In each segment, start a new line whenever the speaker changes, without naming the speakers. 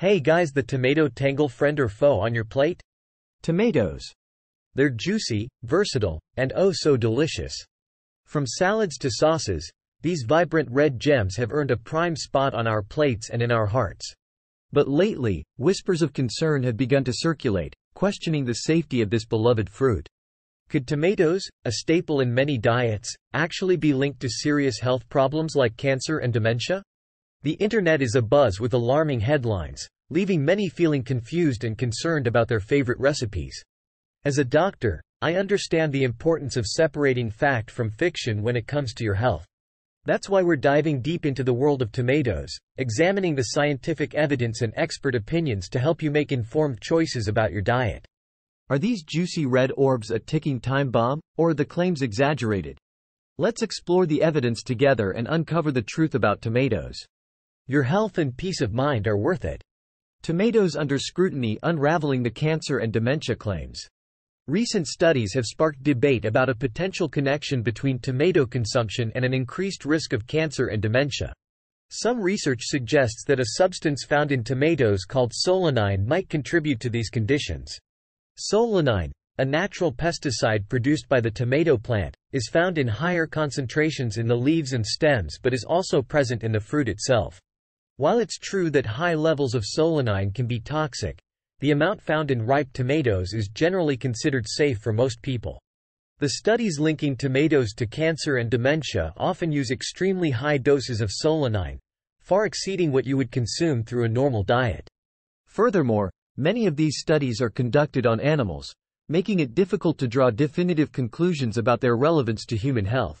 Hey guys the tomato tangle friend or foe on your plate?
Tomatoes.
They're juicy, versatile, and oh so delicious. From salads to sauces, these vibrant red gems have earned a prime spot on our plates and in our hearts.
But lately, whispers of concern have begun to circulate, questioning the safety of this beloved fruit.
Could tomatoes, a staple in many diets, actually be linked to serious health problems like cancer and dementia? The internet is abuzz with alarming headlines, leaving many feeling confused and concerned about their favorite recipes. As a doctor, I understand the importance of separating fact from fiction when it comes to your health. That's why we're diving deep into the world of tomatoes, examining the scientific evidence and expert opinions to help you make informed choices about your diet.
Are these juicy red orbs a ticking time bomb, or are the claims exaggerated? Let's explore the evidence together and uncover the truth about tomatoes.
Your health and peace of mind are worth it.
Tomatoes under scrutiny unraveling the cancer and dementia claims.
Recent studies have sparked debate about a potential connection between tomato consumption and an increased risk of cancer and dementia. Some research suggests that a substance found in tomatoes called solanine might contribute to these conditions. Solanine, a natural pesticide produced by the tomato plant, is found in higher concentrations in the leaves and stems but is also present in the fruit itself. While it's true that high levels of solanine can be toxic, the amount found in ripe tomatoes is generally considered safe for most people. The studies linking tomatoes to cancer and dementia often use extremely high doses of solanine, far exceeding what you would consume through a normal diet.
Furthermore, Many of these studies are conducted on animals, making it difficult to draw definitive conclusions about their relevance to human health.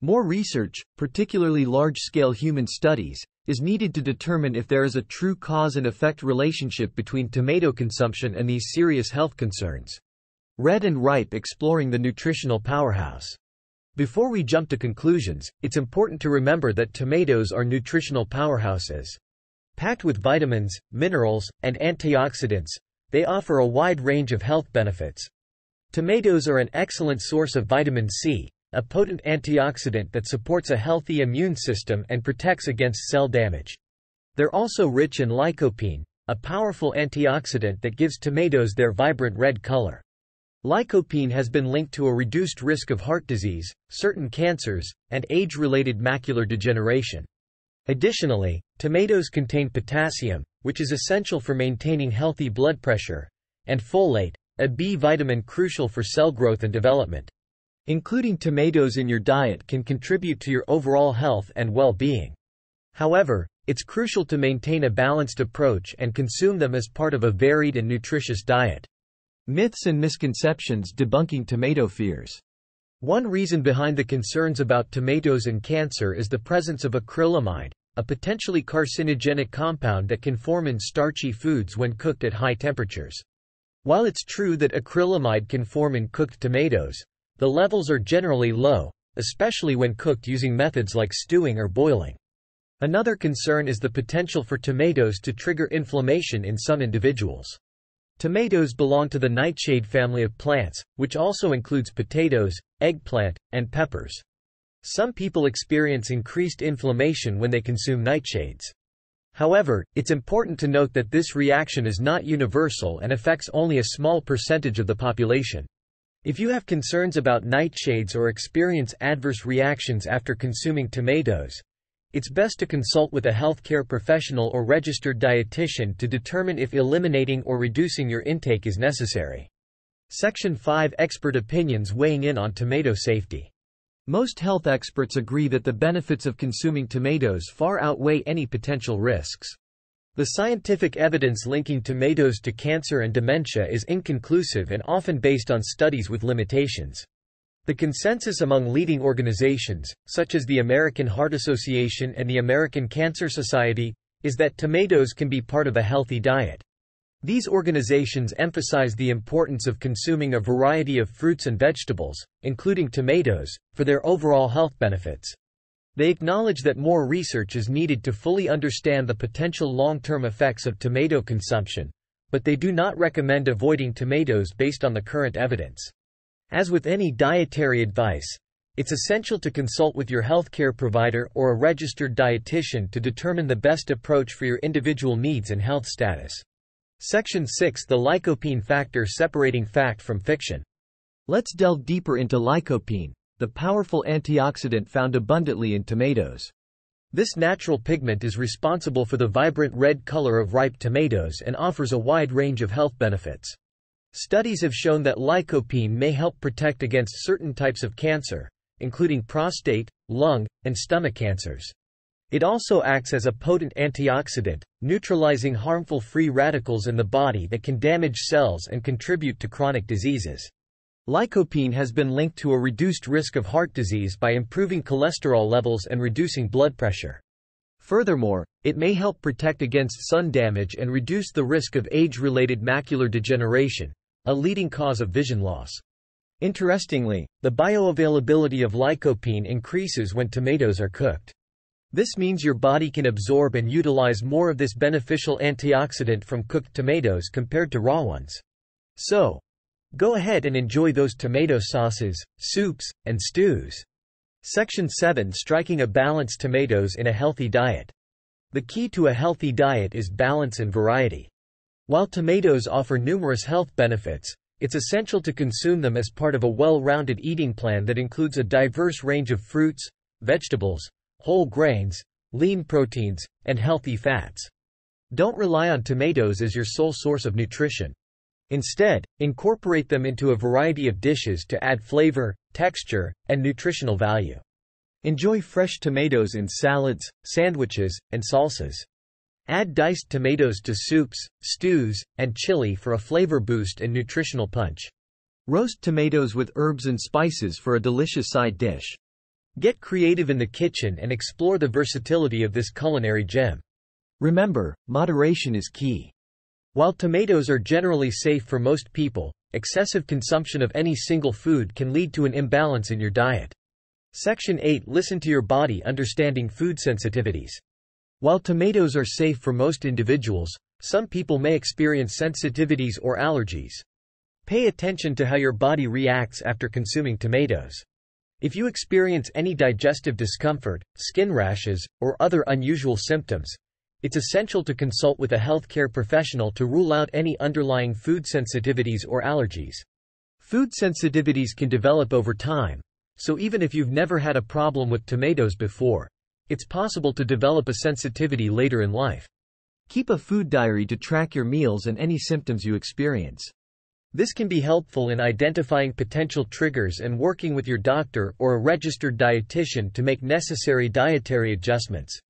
More research, particularly large-scale human studies, is needed to determine if there is a true cause and effect relationship between tomato consumption and these serious health concerns. Red and Ripe exploring the nutritional powerhouse. Before we jump to conclusions, it's important to remember that tomatoes are nutritional powerhouses. Packed with vitamins, minerals, and antioxidants, they offer a wide range of health benefits. Tomatoes are an excellent source of vitamin C, a potent antioxidant that supports a healthy immune system and protects against cell damage. They're also rich in lycopene, a powerful antioxidant that gives tomatoes their vibrant red color. Lycopene has been linked to a reduced risk of heart disease, certain cancers, and age-related macular degeneration. Additionally, tomatoes contain potassium, which is essential for maintaining healthy blood pressure, and folate, a B vitamin crucial for cell growth and development. Including tomatoes in your diet can contribute to your overall health and well-being. However, it's crucial to maintain a balanced approach and consume them as part of a varied and nutritious diet. Myths and misconceptions debunking tomato fears.
One reason behind the concerns about tomatoes and cancer is the presence of acrylamide, a potentially carcinogenic compound that can form in starchy foods when cooked at high temperatures. While it's true that acrylamide can form in cooked tomatoes, the levels are generally low, especially when cooked using methods like stewing or boiling. Another concern is the potential for tomatoes to trigger inflammation in some individuals. Tomatoes belong to the nightshade family of plants, which also includes potatoes, eggplant, and peppers. Some people experience increased inflammation when they consume nightshades. However, it's important to note that this reaction is not universal and affects only a small percentage of the population. If you have concerns about nightshades or experience adverse reactions after consuming tomatoes, it's best to consult with a healthcare professional or registered dietitian to determine if eliminating or reducing your intake is necessary. Section 5 Expert Opinions weighing in on tomato safety.
Most health experts agree that the benefits of consuming tomatoes far outweigh any potential risks.
The scientific evidence linking tomatoes to cancer and dementia is inconclusive and often based on studies with limitations. The consensus among leading organizations, such as the American Heart Association and the American Cancer Society, is that tomatoes can be part of a healthy diet. These organizations emphasize the importance of consuming a variety of fruits and vegetables, including tomatoes, for their overall health benefits. They acknowledge that more research is needed to fully understand the potential long-term effects of tomato consumption, but they do not recommend avoiding tomatoes based on the current evidence. As with any dietary advice, It's essential to consult with your healthcare provider or a registered dietitian to determine the best approach for your individual needs and health status. Section 6 The lycopene factor separating fact from fiction.
Let's delve deeper into lycopene, the powerful antioxidant found abundantly in tomatoes.
This natural pigment is responsible for the vibrant red color of ripe tomatoes and offers a wide range of health benefits. Studies have shown that lycopene may help protect against certain types of cancer, including prostate, lung, and stomach cancers. It also acts as a potent antioxidant, neutralizing harmful free radicals in the body that can damage cells and contribute to chronic diseases. Lycopene has been linked to a reduced risk of heart disease by improving cholesterol levels and reducing blood pressure. Furthermore, it may help protect against sun damage and reduce the risk of age-related macular degeneration, a leading cause of vision loss. Interestingly, the bioavailability of lycopene increases when tomatoes are cooked. This means your body can absorb and utilize more of this beneficial antioxidant from cooked tomatoes compared to raw ones. So, go ahead and enjoy those tomato sauces, soups, and stews. Section 7 Striking a balance tomatoes in a healthy diet. The key to a healthy diet is balance and variety. While tomatoes offer numerous health benefits, it's essential to consume them as part of a well-rounded eating plan that includes a diverse range of fruits, vegetables, whole grains, lean proteins, and healthy fats. Don't rely on tomatoes as your sole source of nutrition. Instead, incorporate them into a variety of dishes to add flavor, texture, and nutritional value. Enjoy fresh tomatoes in salads, sandwiches, and salsas. Add diced tomatoes to soups, stews, and chili for a flavor boost and nutritional punch.
Roast tomatoes with herbs and spices for a delicious side dish.
Get creative in the kitchen and explore the versatility of this culinary gem.
Remember, moderation is key.
While tomatoes are generally safe for most people, excessive consumption of any single food can lead to an imbalance in your diet. Section 8 Listen to your body understanding food sensitivities. While tomatoes are safe for most individuals, some people may experience sensitivities or allergies. Pay attention to how your body reacts after consuming tomatoes. If you experience any digestive discomfort, skin rashes, or other unusual symptoms, it's essential to consult with a healthcare professional to rule out any underlying food sensitivities or allergies. Food sensitivities can develop over time, so even if you've never had a problem with tomatoes before, it's possible to develop a sensitivity later in life.
Keep a food diary to track your meals and any symptoms you experience.
This can be helpful in identifying potential triggers and working with your doctor or a registered dietitian to make necessary dietary adjustments.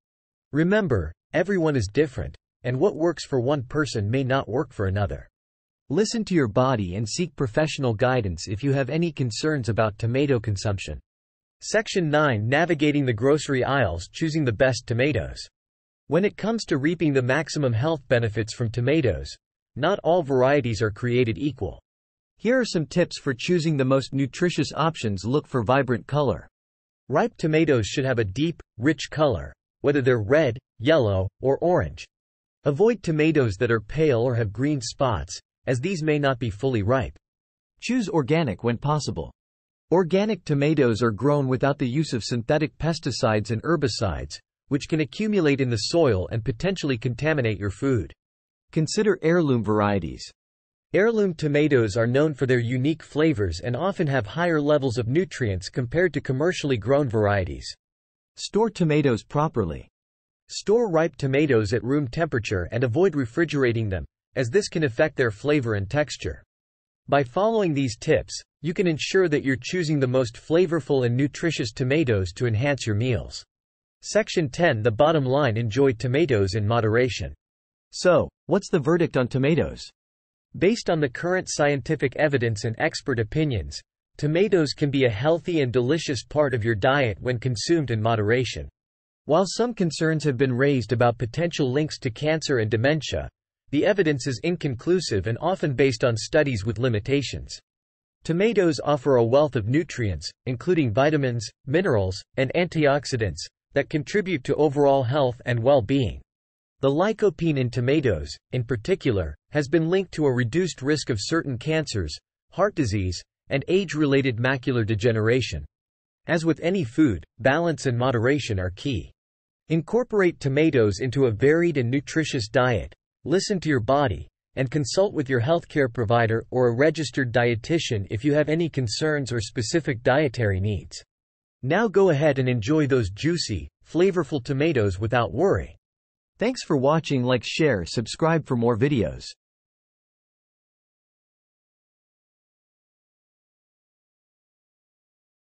Remember, everyone is different, and what works for one person may not work for another. Listen to your body and seek professional guidance if you have any concerns about tomato consumption. Section 9 Navigating the grocery aisles choosing the best tomatoes. When it comes to reaping the maximum health benefits from tomatoes, not all varieties are created equal. Here are some tips for choosing the most nutritious options. Look for vibrant color. Ripe tomatoes should have a deep, rich color, whether they're red, yellow, or orange. Avoid tomatoes that are pale or have green spots, as these may not be fully ripe.
Choose organic when possible. Organic tomatoes are grown without the use of synthetic pesticides and herbicides, which can accumulate in the soil and potentially contaminate your food. Consider heirloom varieties.
Heirloom tomatoes are known for their unique flavors and often have higher levels of nutrients compared to commercially grown varieties.
Store tomatoes properly.
Store ripe tomatoes at room temperature and avoid refrigerating them, as this can affect their flavor and texture. By following these tips, you can ensure that you're choosing the most flavorful and nutritious tomatoes to enhance your meals. Section 10 The bottom line Enjoy tomatoes in moderation.
So, what's the verdict on tomatoes?
Based on the current scientific evidence and expert opinions, tomatoes can be a healthy and delicious part of your diet when consumed in moderation. While some concerns have been raised about potential links to cancer and dementia, the evidence is inconclusive and often based on studies with limitations. Tomatoes offer a wealth of nutrients, including vitamins, minerals, and antioxidants, that contribute to overall health and well-being. The lycopene in tomatoes, in particular, has been linked to a reduced risk of certain cancers, heart disease, and age-related macular degeneration. As with any food, balance and moderation are key. Incorporate tomatoes into a varied and nutritious diet, listen to your body, and consult with your healthcare provider or a registered dietitian if you have any concerns or specific dietary needs. Now go ahead and enjoy those juicy, flavorful tomatoes without worry.
Thanks for watching like share subscribe for more videos.